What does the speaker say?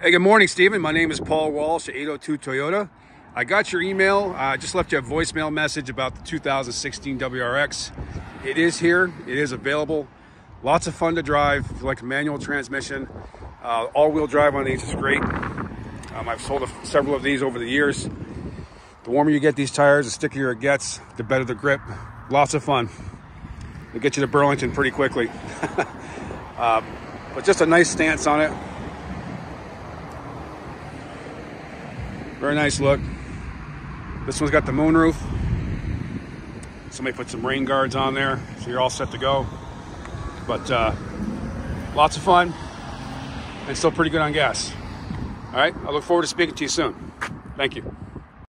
Hey, good morning, Stephen. My name is Paul Walsh at 802 Toyota. I got your email. I just left you a voicemail message about the 2016 WRX. It is here. It is available. Lots of fun to drive. Like manual transmission, uh, all-wheel drive on these is great. Um, I've sold a, several of these over the years. The warmer you get these tires, the stickier it gets, the better the grip. Lots of fun. It'll get you to Burlington pretty quickly. um, but just a nice stance on it. Very nice look. This one's got the moonroof. Somebody put some rain guards on there, so you're all set to go. But uh, lots of fun and still pretty good on gas. All right, I look forward to speaking to you soon. Thank you.